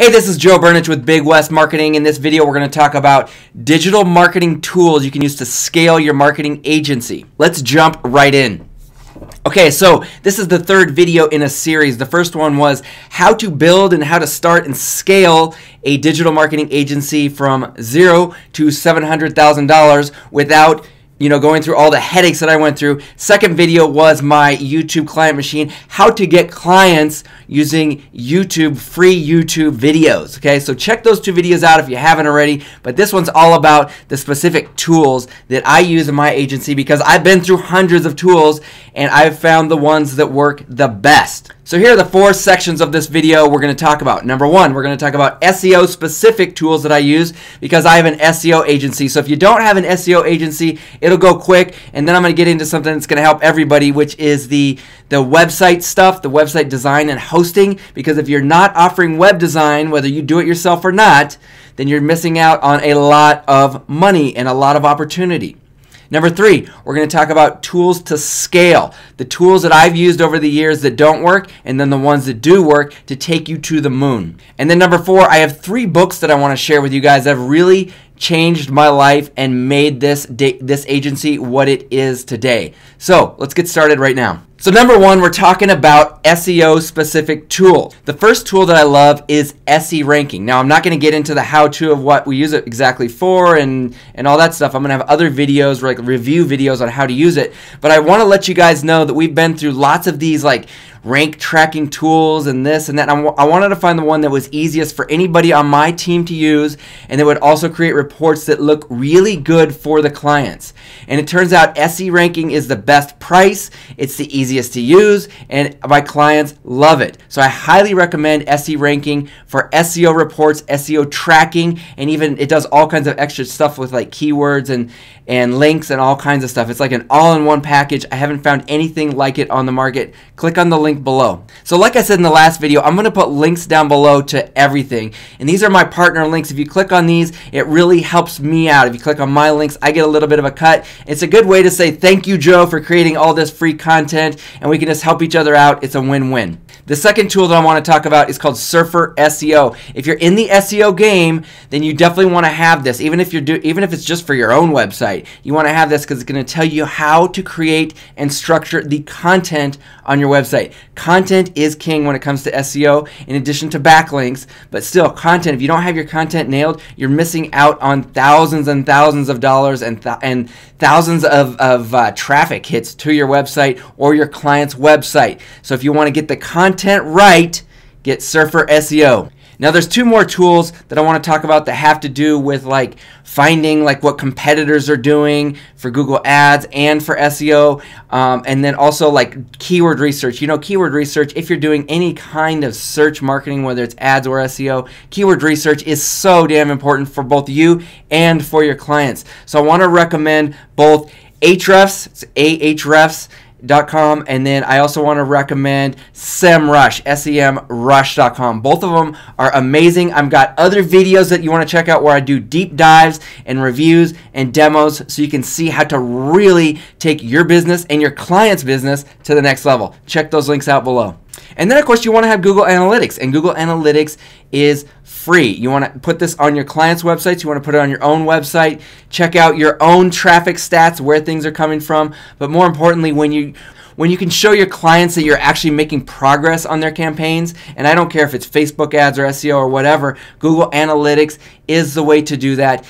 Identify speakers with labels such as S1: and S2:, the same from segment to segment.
S1: Hey, this is Joe Burnich with Big West Marketing. In this video, we're going to talk about digital marketing tools you can use to scale your marketing agency. Let's jump right in. Okay, so this is the third video in a series. The first one was how to build and how to start and scale a digital marketing agency from zero to $700,000 without you know, going through all the headaches that I went through. Second video was my YouTube client machine, how to get clients using YouTube, free YouTube videos. Okay, so check those two videos out if you haven't already. But this one's all about the specific tools that I use in my agency because I've been through hundreds of tools and I've found the ones that work the best. So here are the four sections of this video we're going to talk about. Number one, we're going to talk about SEO specific tools that I use because I have an SEO agency. So if you don't have an SEO agency, it'll go quick. And then I'm going to get into something that's going to help everybody, which is the, the website stuff, the website design and hosting. Because if you're not offering web design, whether you do it yourself or not, then you're missing out on a lot of money and a lot of opportunity. Number three, we're going to talk about tools to scale. The tools that I've used over the years that don't work, and then the ones that do work to take you to the moon. And then number four, I have three books that I want to share with you guys that have really changed my life and made this this agency what it is today. So let's get started right now. So number one, we're talking about SEO specific tools. The first tool that I love is SE ranking. Now I'm not going to get into the how-to of what we use it exactly for and and all that stuff. I'm going to have other videos, like review videos on how to use it. But I want to let you guys know that we've been through lots of these like rank tracking tools and this and that. I wanted to find the one that was easiest for anybody on my team to use and that would also create reports that look really good for the clients. And it turns out SE ranking is the best price, it's the easiest to use, and my clients love it. So I highly recommend SE ranking for SEO reports, SEO tracking, and even it does all kinds of extra stuff with like keywords and and links and all kinds of stuff. It's like an all-in-one package. I haven't found anything like it on the market. Click on the link below. So like I said in the last video, I'm going to put links down below to everything. And these are my partner links. If you click on these, it really helps me out. If you click on my links, I get a little bit of a cut. It's a good way to say thank you, Joe, for creating all this free content, and we can just help each other out. It's a win-win. The second tool that I want to talk about is called Surfer SEO. If you're in the SEO game, then you definitely want to have this. Even if you're do, even if it's just for your own website, you want to have this because it's going to tell you how to create and structure the content on your website. Content is king when it comes to SEO, in addition to backlinks. But still, content. If you don't have your content nailed, you're missing out on thousands and thousands of dollars and th and thousands of of uh, traffic hits to your website or your client's website. So if you want to get the content content right, get Surfer SEO. Now there's two more tools that I want to talk about that have to do with like finding like what competitors are doing for Google Ads and for SEO, um, and then also like keyword research. You know, keyword research. If you're doing any kind of search marketing, whether it's ads or SEO, keyword research is so damn important for both you and for your clients. So I want to recommend both Ahrefs, it's Ahrefs com and then I also want to recommend SEMrush, S-E-M-Rush.com. Both of them are amazing. I've got other videos that you want to check out where I do deep dives and reviews and demos so you can see how to really take your business and your client's business to the next level. Check those links out below. And then, of course, you want to have Google Analytics, and Google Analytics is free. You want to put this on your client's websites, you want to put it on your own website, check out your own traffic stats, where things are coming from, but more importantly, when you when you can show your clients that you're actually making progress on their campaigns, and I don't care if it's Facebook ads or SEO or whatever, Google Analytics is the way to do that.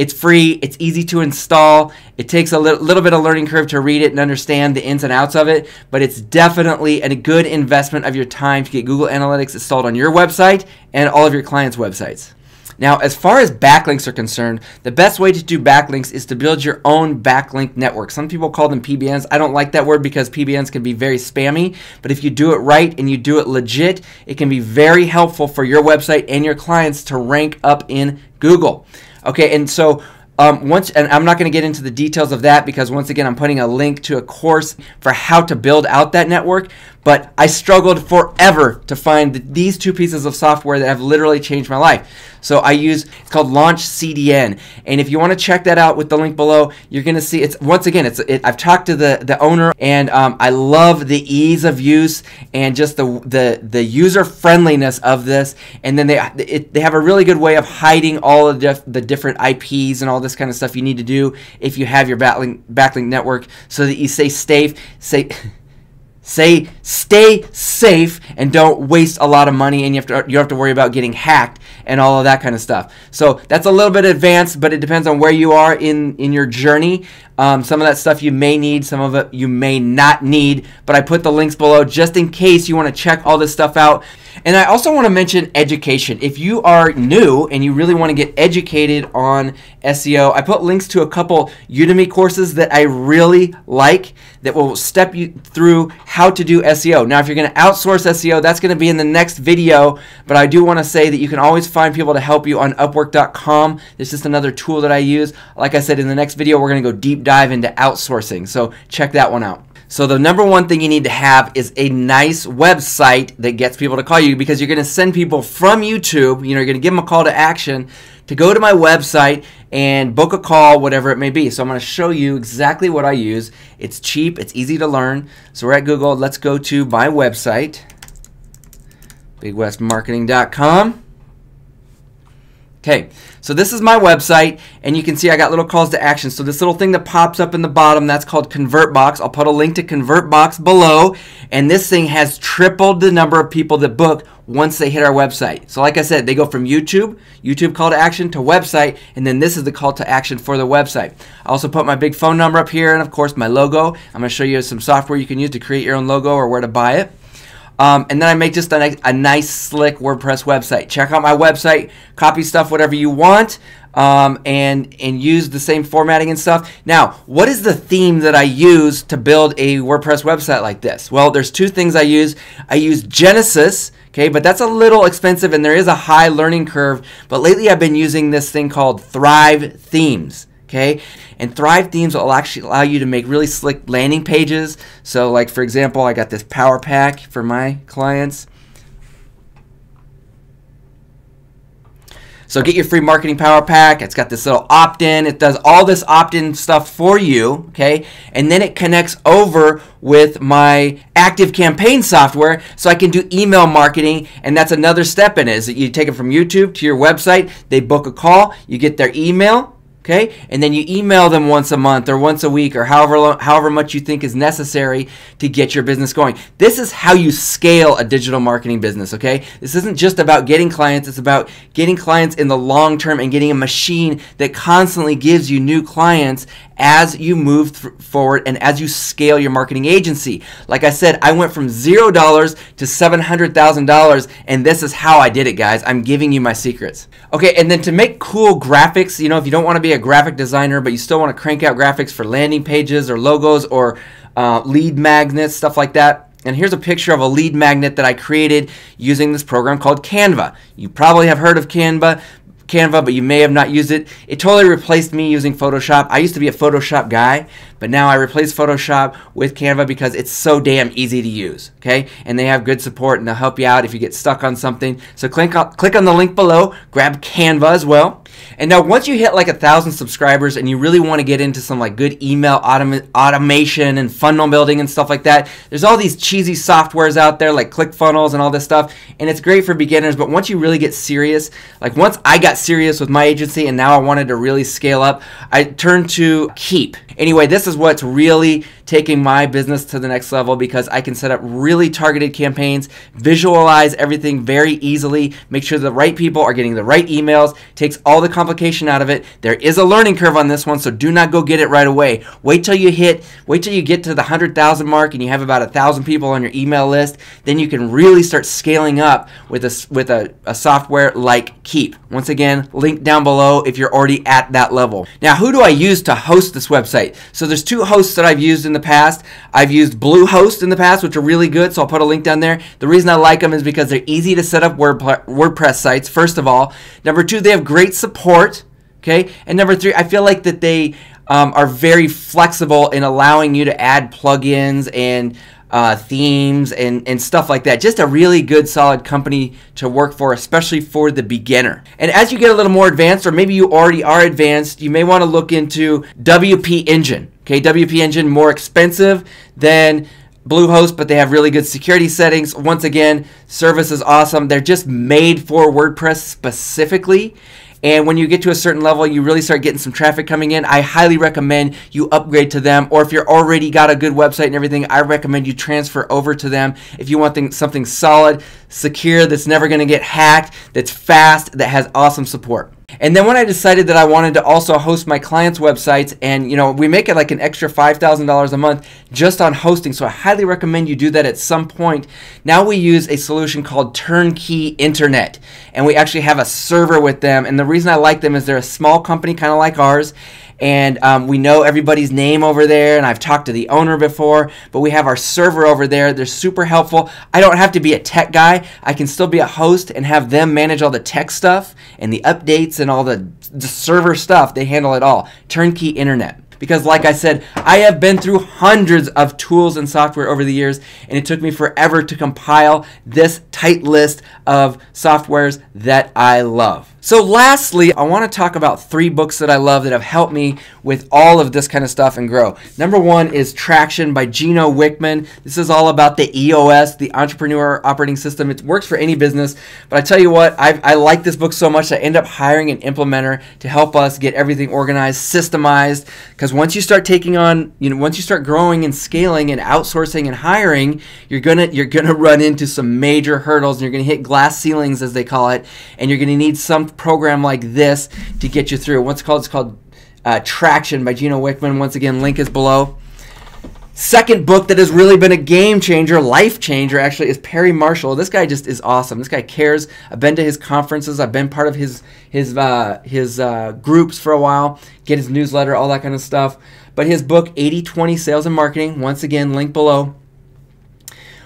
S1: It's free, it's easy to install. It takes a li little bit of learning curve to read it and understand the ins and outs of it, but it's definitely a good investment of your time to get Google Analytics installed on your website and all of your clients' websites. Now, as far as backlinks are concerned, the best way to do backlinks is to build your own backlink network. Some people call them PBNs. I don't like that word because PBNs can be very spammy, but if you do it right and you do it legit, it can be very helpful for your website and your clients to rank up in Google. Okay, and so um, once, and I'm not going to get into the details of that because once again, I'm putting a link to a course for how to build out that network. But I struggled forever to find these two pieces of software that have literally changed my life. So I use it's called Launch CDN, and if you want to check that out with the link below, you're gonna see it's once again it's it, I've talked to the the owner, and um, I love the ease of use and just the the the user friendliness of this, and then they it, they have a really good way of hiding all of the, the different IPs and all this kind of stuff you need to do if you have your backlink backlink network, so that you stay safe, say. Say stay safe and don't waste a lot of money and you have to you have to worry about getting hacked and all of that kind of stuff. So that's a little bit advanced, but it depends on where you are in in your journey. Um, some of that stuff you may need, some of it you may not need, but I put the links below just in case you want to check all this stuff out. And I also want to mention education. If you are new and you really want to get educated on SEO, I put links to a couple Udemy courses that I really like that will step you through how to do SEO. Now, if you're going to outsource SEO, that's going to be in the next video, but I do want to say that you can always find people to help you on Upwork.com. It's just another tool that I use. Like I said, in the next video, we're going to go deep dive into outsourcing, so check that one out. So the number one thing you need to have is a nice website that gets people to call you because you're going to send people from YouTube, you know, you're going to give them a call to action to go to my website and book a call, whatever it may be. So I'm going to show you exactly what I use. It's cheap, it's easy to learn. So we're at Google. Let's go to my website, bigwestmarketing.com. Okay, so this is my website, and you can see I got little calls to action. So this little thing that pops up in the bottom, that's called ConvertBox. I'll put a link to ConvertBox below, and this thing has tripled the number of people that book once they hit our website. So like I said, they go from YouTube, YouTube call to action to website, and then this is the call to action for the website. I also put my big phone number up here, and of course my logo. I'm going to show you some software you can use to create your own logo or where to buy it. Um, and then I make just a, a, nice, slick WordPress website. Check out my website, copy stuff, whatever you want, um, and and use the same formatting and stuff. Now, what is the theme that I use to build a WordPress website like this? Well, there's two things I use. I use Genesis, okay, but that's a little expensive and there is a high learning curve. But lately, I've been using this thing called Thrive Themes okay? And Thrive Themes will actually allow you to make really slick landing pages. So like for example, I got this power pack for my clients. So get your free marketing power pack. It's got this little opt-in. It does all this opt-in stuff for you, okay? And then it connects over with my active campaign software so I can do email marketing and that's another step in it. Is that you take it from YouTube to your website, they book a call, you get their email, okay? And then you email them once a month or once a week or however long, however much you think is necessary to get your business going. This is how you scale a digital marketing business okay? This isn't just about getting clients it's about getting clients in the long term and getting a machine that constantly gives you new clients as you move forward and as you scale your marketing agency. Like I said, I went from $0 to $700,000 and this is how I did it, guys. I'm giving you my secrets. Okay, and then to make cool graphics, you know, if you don't want to be a graphic designer, but you still want to crank out graphics for landing pages or logos or uh, lead magnets, stuff like that, and here's a picture of a lead magnet that I created using this program called Canva. You probably have heard of Canva, Canva, but you may have not used it. It totally replaced me using Photoshop. I used to be a Photoshop guy, but now I replace Photoshop with Canva because it's so damn easy to use, okay? And they have good support and they'll help you out if you get stuck on something. So click on, click on the link below, grab Canva as well. And now once you hit like a thousand subscribers and you really want to get into some like good email autom automation and funnel building and stuff like that, there's all these cheesy softwares out there like ClickFunnels and all this stuff. And it's great for beginners, but once you really get serious, like once I got serious with my agency and now I wanted to really scale up, I turned to Keap. Anyway, this is what's really taking my business to the next level because I can set up really targeted campaigns, visualize everything very easily, make sure the right people are getting the right emails, takes all the complication out of it. There is a learning curve on this one, so do not go get it right away. Wait till you hit, wait till you get to the 100,000 mark and you have about a thousand people on your email list. Then you can really start scaling up with a, with a, a software like Keap. Once again, link down below if you're already at that level. Now, who do I use to host this website? So there's two hosts that I've used in the past. I've used Bluehost in the past, which are really good, so I'll put a link down there. The reason I like them is because they're easy to set up WordPress sites, first of all. Number two, they have great support, okay? And number three, I feel like that they um, are very flexible in allowing you to add plugins and uh, themes and, and stuff like that. Just a really good, solid company to work for, especially for the beginner. And as you get a little more advanced, or maybe you already are advanced, you may want to look into WP Engine. Okay, WP Engine more expensive than Bluehost, but they have really good security settings. Once again, service is awesome. They're just made for WordPress specifically. And when you get to a certain level, you really start getting some traffic coming in. I highly recommend you upgrade to them. Or if you're already got a good website and everything, I recommend you transfer over to them if you want something solid, secure, that's never going to get hacked, that's fast, that has awesome support. And then when I decided that I wanted to also host my clients' websites, and you know, we make it like an extra $5,000 a month just on hosting. So I highly recommend you do that at some point. Now we use a solution called Turnkey Internet, and we actually have a server with them. And the reason I like them is they're a small company, kind of like ours, and um, we know everybody's name over there and i've talked to the owner before but we have our server over there. They're super helpful. I don't have to be a tech guy. I can still be a host and have them manage all the tech stuff and the updates and all the, the server stuff. They handle it all. Turnkey internet. Because like I said, I have been through hundreds of tools and software over the years, and it took me forever to compile this tight list of softwares that I love. So lastly, I want to talk about three books that I love that have helped me with all of this kind of stuff and grow. Number one is Traction by Gino Wickman. This is all about the EOS, the Entrepreneur Operating System. It works for any business, but I tell you what, I, I like this book so much that I end up hiring an implementer to help us get everything organized, systemized, because once you start taking on, you know, once you start growing and scaling and outsourcing and hiring, you're gonna you're gonna run into some major hurdles and you're gonna hit glass ceilings as they call it, and you're gonna need program like this to get you through. What's called? It's called uh, Traction by Gino Wickman. Once again, link is below. Second book that has really been a game changer, life changer, actually, is Perry Marshall. This guy just is awesome. This guy cares. I've been to his conferences. I've been part of his his uh, his uh, groups for a while. Get his newsletter, all that kind of stuff. But his book, 80-20 Sales and Marketing, once again, link below,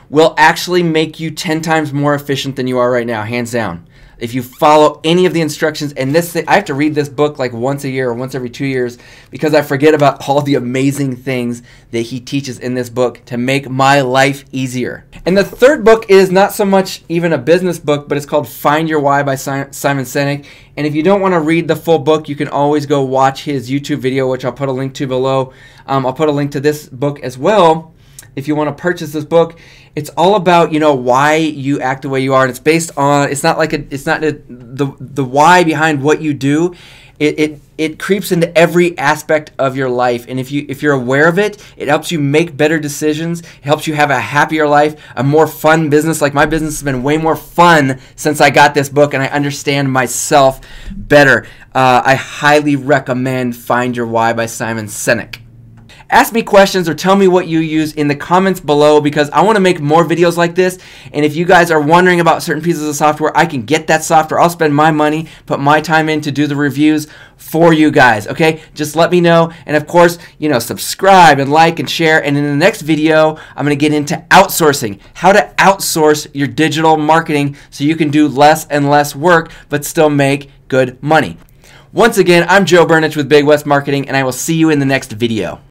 S1: will actually make you 10 times more efficient than you are right now, hands down if you follow any of the instructions and this thing, I have to read this book like once a year or once every 2 years because I forget about all the amazing things that he teaches in this book to make my life easier. And the third book is not so much even a business book, but it's called Find Your Why by Simon Sinek. And if you don't want to read the full book, you can always go watch his YouTube video, which I'll put a link to below. Um, I'll put a link to this book as well if you want to purchase this book it's all about you know why you act the way you are and it's based on it's not like a, it's not a, the the why behind what you do. It, it it creeps into every aspect of your life and if you if you're aware of it it helps you make better decisions it helps you have a happier life a more fun business. Like my business has been way more fun since i got this book and i understand myself better. Uh, i highly recommend find your why by simon sinek ask me questions or tell me what you use in the comments below because I want to make more videos like this. And if you guys are wondering about certain pieces of software, I can get that software. I'll spend my money, put my time in to do the reviews for you guys. Okay, just let me know. And of course, you know, subscribe and like and share. And in the next video, I'm going to get into outsourcing, how to outsource your digital marketing so you can do less and less work but still make good money. Once again, I'm Joe Burnich with Big West Marketing, and I will see you in the next video.